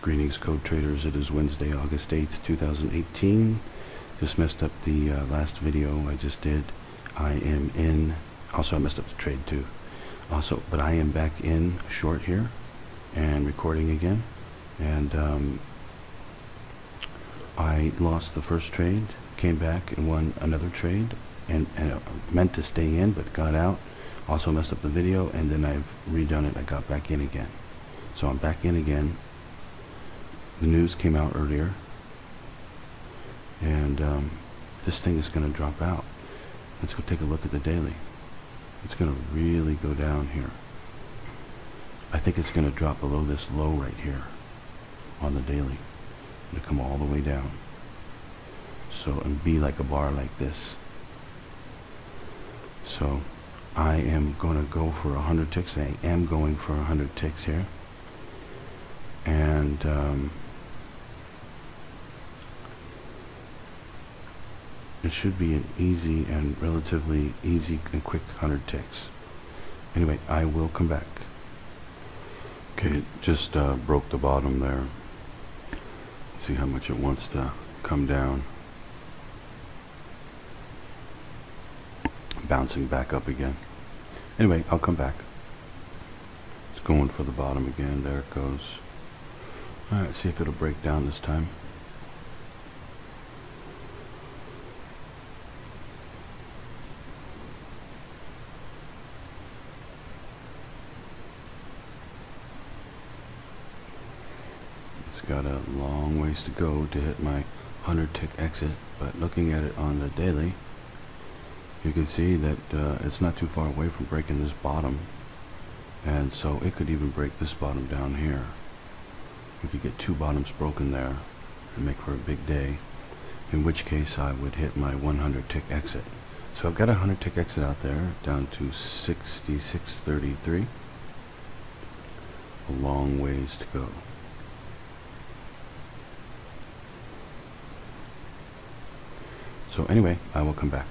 Greetings, Code Traders. It is Wednesday, August 8th, 2018. Just messed up the uh, last video I just did. I am in, also I messed up the trade too. Also, but I am back in short here and recording again. And um, I lost the first trade, came back and won another trade, and, and uh, meant to stay in but got out. Also messed up the video, and then I've redone it. I got back in again. So I'm back in again. The news came out earlier, and um, this thing is going to drop out. Let's go take a look at the daily. It's going to really go down here. I think it's going to drop below this low right here on the daily. To come all the way down. So, and be like a bar like this. So, I am going to go for 100 ticks. I am going for 100 ticks here. And, um, it should be an easy and relatively easy and quick 100 ticks. Anyway, I will come back. Okay, it just uh, broke the bottom there. See how much it wants to come down. Bouncing back up again. Anyway, I'll come back. It's going for the bottom again. There it goes. Alright, see if it'll break down this time. It's got a long ways to go to hit my 100 tick exit, but looking at it on the daily, you can see that uh, it's not too far away from breaking this bottom, and so it could even break this bottom down here. We could get two bottoms broken there and make for a big day, in which case I would hit my 100 tick exit. So I've got a 100 tick exit out there down to 66.33. A long ways to go. So anyway, I will come back.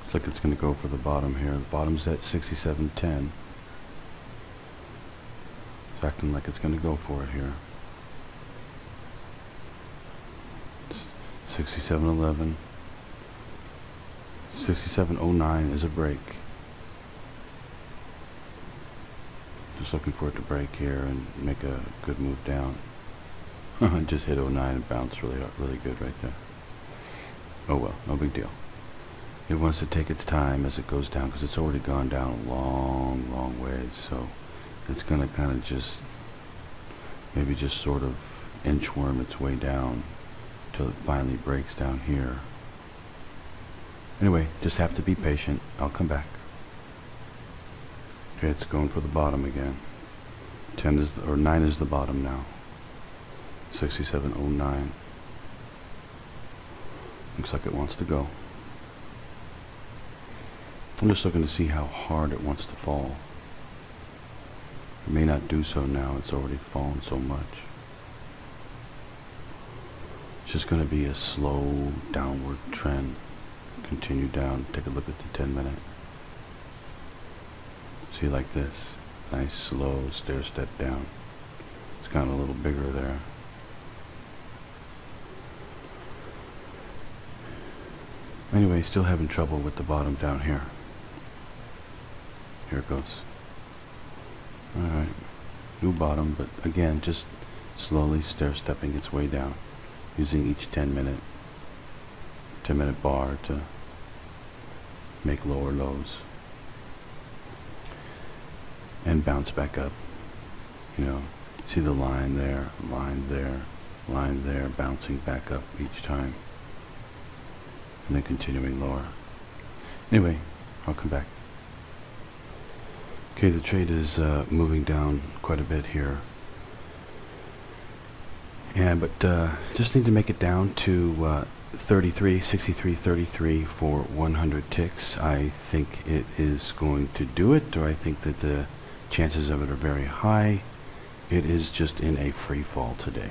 Looks like it's going to go for the bottom here. The bottom's at 67.10. It's acting like it's going to go for it here. 67.11. 67.09 is a break. Just looking for it to break here and make a good move down. just hit 09 and bounced really really good right there. Oh well, no big deal. It wants to take its time as it goes down because it's already gone down a long, long ways. So it's going to kind of just maybe just sort of inchworm its way down till it finally breaks down here. Anyway, just have to be patient. I'll come back. Okay, it's going for the bottom again. 10 is the, or 9 is the bottom now. 6709. Looks like it wants to go. I'm just looking to see how hard it wants to fall. It may not do so now, it's already fallen so much. It's just going to be a slow downward trend. Continue down, take a look at the 10 minute. See like this, nice slow stair step down. It's gotten a little bigger there. Anyway, still having trouble with the bottom down here. Here it goes. Alright. New bottom, but again, just slowly stair stepping its way down. Using each 10 minute 10 minute bar to make lower lows. And bounce back up. You know, see the line there, line there, line there, bouncing back up each time and then continuing lower. Anyway, I'll come back. Okay, the trade is uh, moving down quite a bit here. Yeah, but uh, just need to make it down to uh, 33, 63, 33 for 100 ticks. I think it is going to do it, or I think that the chances of it are very high. It is just in a free fall today,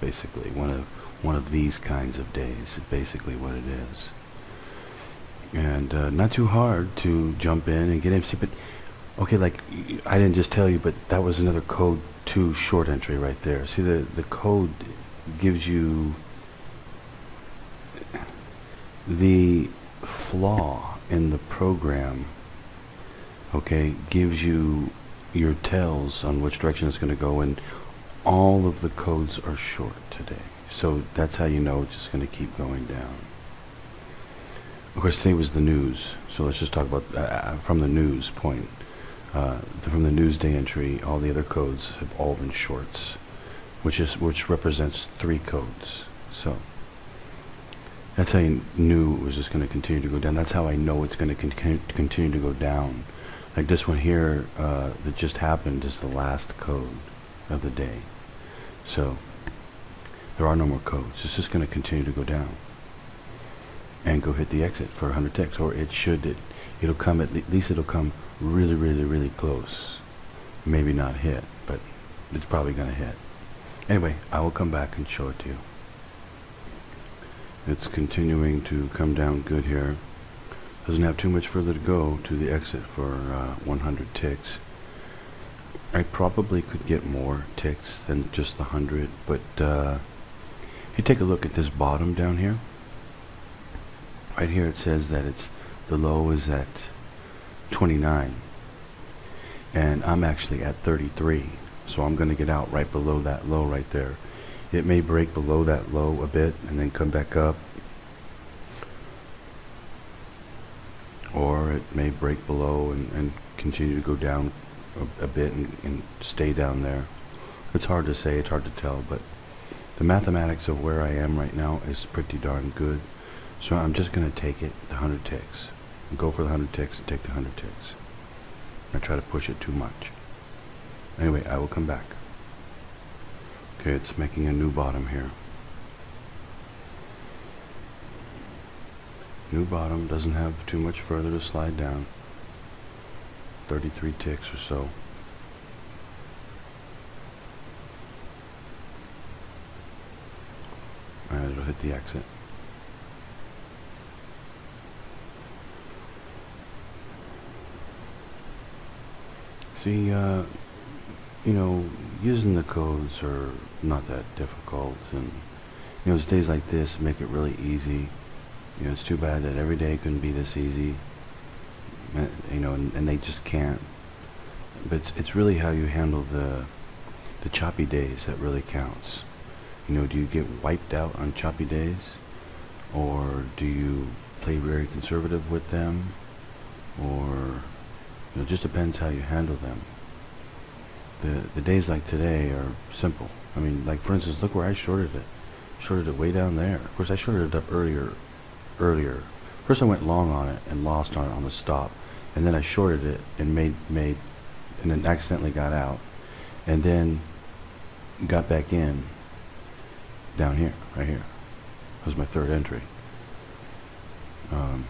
basically. One of one of these kinds of days is basically what it is. And uh, not too hard to jump in and get in. See, but Okay, like I didn't just tell you, but that was another code two short entry right there. See the the code gives you the flaw in the program. Okay, gives you your tells on which direction it's going to go, and all of the codes are short today. So that's how you know it's just going to keep going down. Of course, today was the news, so let's just talk about uh, uh, from the news point. Uh, the- from the Newsday entry, all the other codes have all been shorts, which is which represents three codes. So that's how I knew it was just going to continue to go down. That's how I know it's going to con- continue to go down. Like this one here uh, that just happened is the last code of the day. So there are no more codes. It's just going to continue to go down and go hit the exit for 100 ticks, or it should. It, it'll come at le- least. It'll come really, really, really close. Maybe not hit, but it's probably going to hit. Anyway, I will come back and show it to you. It's continuing to come down good here. Doesn't have too much further to go to the exit for uh, 100 ticks. I probably could get more ticks than just the 100, but uh, you take a look at this bottom down here, right here it says that it's the low is at 29 and I'm actually at 33 so I'm going to get out right below that low right there. It may break below that low a bit and then come back up. Or it may break below and, and continue to go down a, a bit and, and stay down there. It's hard to say it's hard to tell but the mathematics of where I am right now is pretty darn good. So I'm just going to take it the 100 ticks. Go for the 100 ticks and take the 100 ticks. I try to push it too much. Anyway I will come back. Okay it's making a new bottom here. New bottom doesn't have too much further to slide down. 33 ticks or so and it'll hit the exit See, uh, you know, using the codes are not that difficult, and you know, it's days like this make it really easy. You know, it's too bad that every day couldn't be this easy. uh, You know, and, and they just can't. But it's, it's really how you handle the the choppy days that really counts. You know, do you get wiped out on choppy days, or do you play very conservative with them, or you know, it just depends how you handle them. The the days like today are simple. I mean, like for instance, look where I shorted it. Shorted it way down there. Of course, I shorted it up earlier. Earlier, first I went long on it and lost on it on the stop, and then I shorted it and made made, and then accidentally got out, and then got back in. Down here, right here, was my third entry. Um,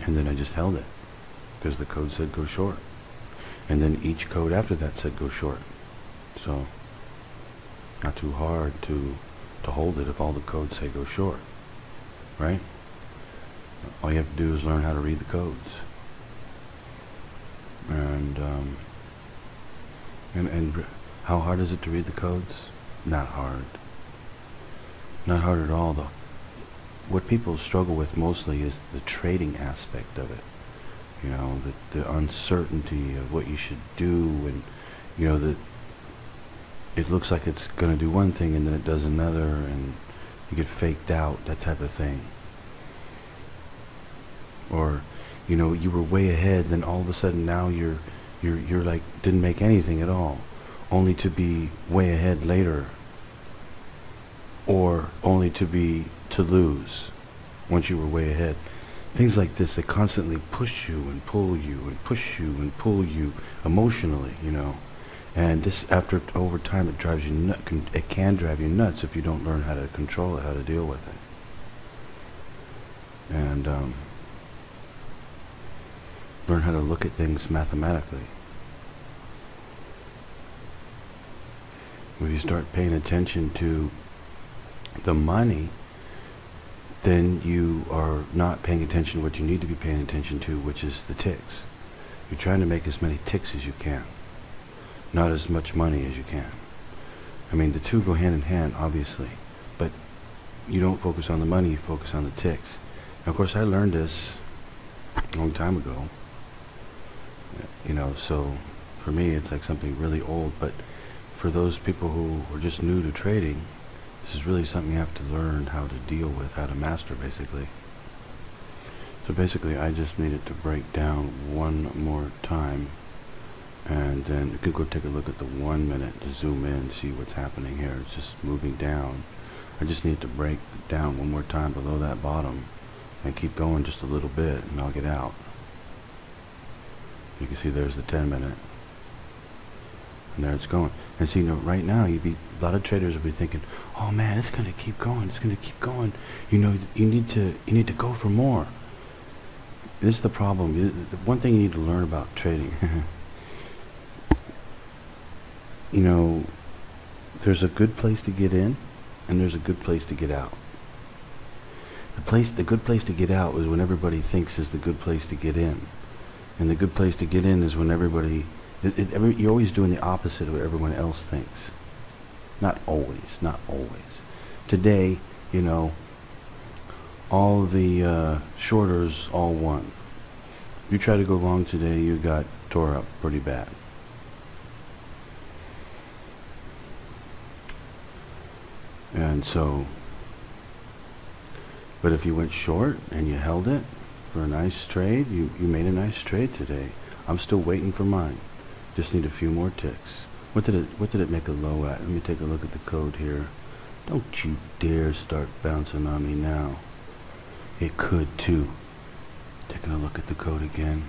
and then I just held it because the code said go short. And then each code after that said go short. So not too hard to to hold it if all the codes say go short. Right? All you have to do is learn how to read the codes. And um, and and how hard is it to read the codes? Not hard. Not hard at all though. What people struggle with mostly is the trading aspect of it you know, the, the uncertainty of what you should do, and you know that it looks like it's going to do one thing and then it does another, and you get faked out, that type of thing. Or, you know, you were way ahead, then all of a sudden now you're you're you're like didn't make anything at all, only to be way ahead later. Or only to be to lose once you were way ahead. Things like this that constantly push you and pull you and push you and pull you emotionally you know? And this after over time it drives you it can drive you nuts if you don't learn how to control it how to deal with it. And um, learn how to look at things mathematically. If you start paying attention to the money then you are not paying attention to what you need to be paying attention to, which is the ticks. You're trying to make as many ticks as you can, not as much money as you can. I mean, the two go hand in hand, obviously, but you don't focus on the money, you focus on the ticks. Of course, I learned this a long time ago. You know, so for me, it's like something really old, but for those people who are just new to trading, this is really something you have to learn how to deal with, how to master, basically. So basically, I just needed to break down one more time, and then you can go take a look at the one minute to zoom in, see what's happening here. It's just moving down. I just need to break down one more time below that bottom, and keep going just a little bit, and I'll get out. You can see there's the 10 minute and there it's going. And see, you know, right now, you'd be a lot of traders will be thinking, "Oh man, it's going to keep going. It's going to keep going." You know, you need to you need to go for more. This is the problem. The one thing you need to learn about trading. you know, there's a good place to get in, and there's a good place to get out. The place, the good place to get out is when everybody thinks is the good place to get in, and the good place to get in is when everybody it, it, every, you're always doing the opposite of what everyone else thinks. Not always, not always. Today, you know, all the uh, shorters all won. You try to go long today, you got tore up pretty bad. And so, but if you went short and you held it for a nice trade, you, you made a nice trade today. I'm still waiting for mine. Just need a few more ticks. What did it what did it make a low at? Let me take a look at the code here. Don't you dare start bouncing on me now. It could too. Taking a look at the code again.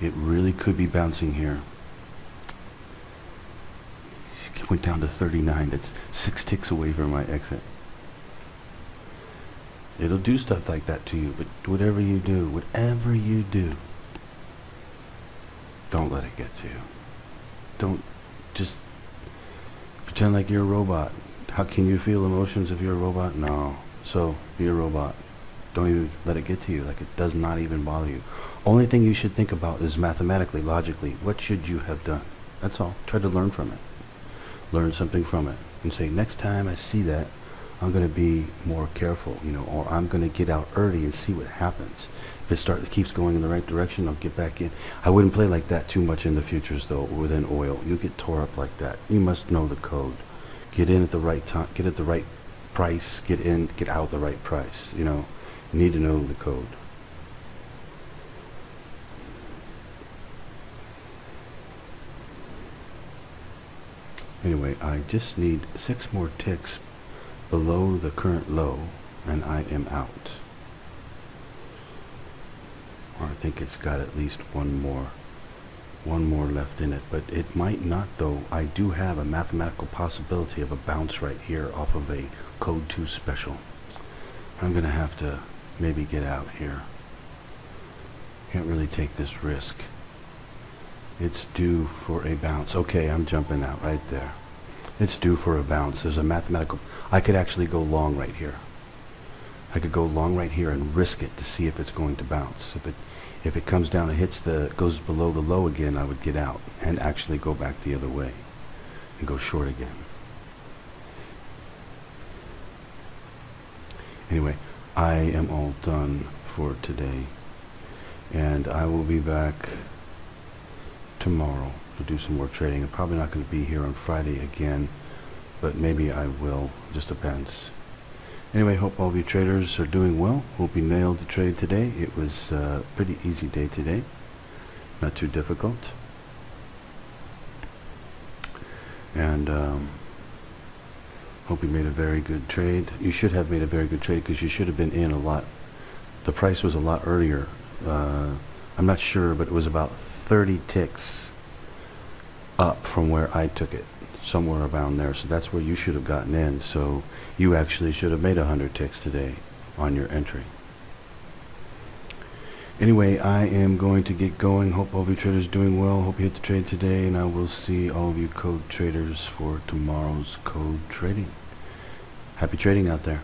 It really could be bouncing here. It went down to 39. That's six ticks away from my exit. It'll do stuff like that to you, but whatever you do, whatever you do, don't let it get to you. Don't just pretend like you're a robot. How can you feel emotions if you're a robot? No. So be a robot. Don't even let it get to you. Like it does not even bother you. Only thing you should think about is mathematically, logically, what should you have done? That's all. Try to learn from it. Learn something from it. And say, next time I see that, I'm going to be more careful, you know, or I'm going to get out early and see what happens. If it starts, keeps going in the right direction, I'll get back in. I wouldn't play like that too much in the futures though, within oil. You get tore up like that. You must know the code. Get in at the right time, get at the right price, get in, get out the right price. You know, you need to know the code. Anyway, I just need six more ticks below the current low and I am out. Or I think it's got at least one more one more left in it but it might not though. I do have a mathematical possibility of a bounce right here off of a code 2 special. I'm gonna have to maybe get out here. Can't really take this risk. It's due for a bounce. Okay I'm jumping out right there it's due for a bounce there's a mathematical I could actually go long right here I could go long right here and risk it to see if it's going to bounce. If it if it comes down and hits the goes below the low again, I would get out and actually go back the other way and go short again. Anyway, I am all done for today and I will be back tomorrow to do some more trading. I'm probably not going to be here on Friday again, but maybe I will. Just depends. Anyway, hope all of you traders are doing well. Hope you nailed the trade today. It was a pretty easy day today. Not too difficult. And um, hope you made a very good trade. You should have made a very good trade because you should have been in a lot. The price was a lot earlier. Uh, I'm not sure, but it was about 30 ticks up from where I took it somewhere around there. So that's where you should have gotten in. So you actually should have made a 100 ticks today on your entry. Anyway, I am going to get going. Hope all of you traders doing well. Hope you hit the trade today, and I will see all of you code traders for tomorrow's code trading. Happy trading out there.